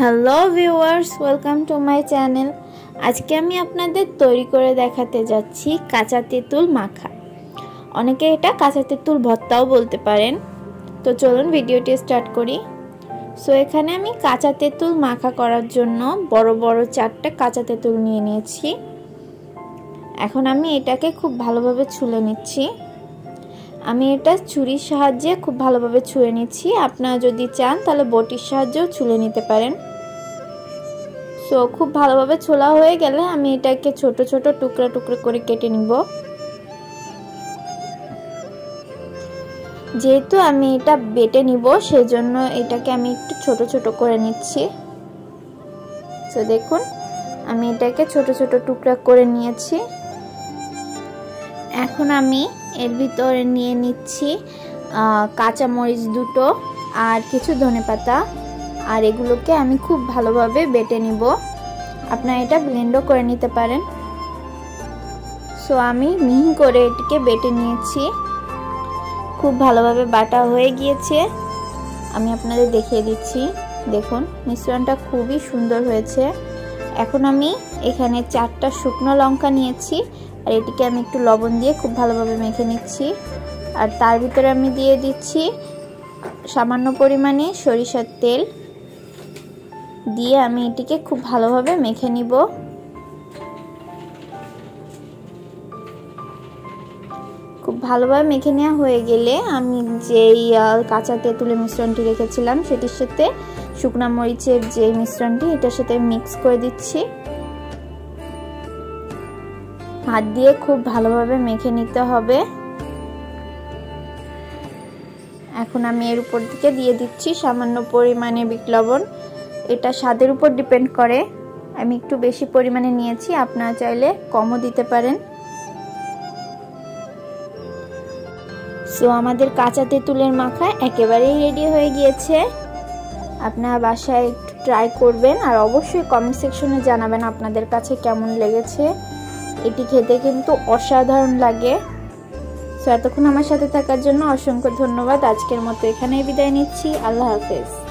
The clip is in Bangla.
Hello viewers welcome to my channel আজকে আমি আপনাদের তৈরি করে দেখাতে যাচ্ছি কাঁচা তেঁতুল মাখা। অনেকে এটা কাঁচা তেঁতুল ভর্তাও বলতে পারেন। তো চলুন ভিডিওটি স্টার্ট করি। সো এখানে আমি কাঁচা তেঁতুল মাখা করার জন্য বড় বড় চারটে কাঁচা তেঁতুল নিয়ে নিয়েছি। এখন আমি এটাকে খুব ভালোভাবে ছুলে নিচ্ছি। আমি এটা ছুরির সাহায্যে খুব ভালোভাবে ছুঁয়ে নিচ্ছি। আপনারা যদি চান তাহলে বটির সাহায্যেও ছুলে নিতে পারেন। সো খুব ভালোভাবে ছোলা হয়ে গেলে আমি এটাকে ছোট ছোট টুকরা টুকরো করে কেটে নিব। যেহেতু আমি এটা বেটে নিব, সেজন্য এটাকে আমি একটু ছোট ছোট করে নিচ্ছি। তো দেখুন, আমি এটাকে ছোট ছোট টুকরা করে নিয়েছি। এখন আমি এর ভিতরে নিয়ে নিচ্ছি কাঁচা মরিচ দুটো আর কিছু ধনে পাতা আর এগুলোকে আমি খুব ভালোভাবে বেটে নিব। আপনারা এটা ব্লেন্ডও করে নিতে পারেন। সো আমি মিহি করে এটিকে বেটে নিয়েছি। খুব ভালোভাবে বাটা হয়ে গিয়েছে। আমি আপনাদের দেখিয়ে দিচ্ছি। দেখুন, মিশ্রণটা খুবই সুন্দর হয়েছে। এখন আমি এখানে চারটা শুকনো লঙ্কা নিয়েছি আর এটিকে আমি একটু লবণ দিয়ে খুব ভালোভাবে মেখে নিচ্ছি। আর তার ভিতরে আমি দিয়ে দিচ্ছি সামান্য পরিমাণে সরিষার তেল। দিয়ে আমি এটিকে খুব ভালোভাবে মেখে নিব। খুব ভালোভাবে মেখে নেওয়া হয়ে গেলে আমি যেই কাঁচা তেঁতুলের মিশ্রণটি রেখেছিলাম সেটির সাথে শুকনা মরিচের যে মিশ্রণটি এটার সাথে মিক্স করে দিচ্ছি। হাত দিয়ে খুব ভালোভাবে মেখে নিতে হবে। এখন আমি এর উপর দিকে দিয়ে দিচ্ছি সামান্য পরিমাণে বিট লবণ। এটা স্বাদের উপর ডিপেন্ড করে। আমি একটু বেশি পরিমাণে নিয়েছি, আপনারা চাইলে কমও দিতে পারেন। সো আমাদের কাঁচা তেঁতুলের মাখা একেবারেই রেডি হয়ে গিয়েছে। আপনারা বাসায় একটু ট্রাই করবেন আর অবশ্যই কমেন্ট সেকশনে জানাবেন আপনাদের কাছে কেমন লেগেছে। এটি খেতে কিন্তু অসাধারণ লাগে। সো এতক্ষণ আমার সাথে থাকার জন্য অসংখ্য ধন্যবাদ। আজকের মতো এখানেই বিদায় নিচ্ছি। আল্লাহ হাফেজ।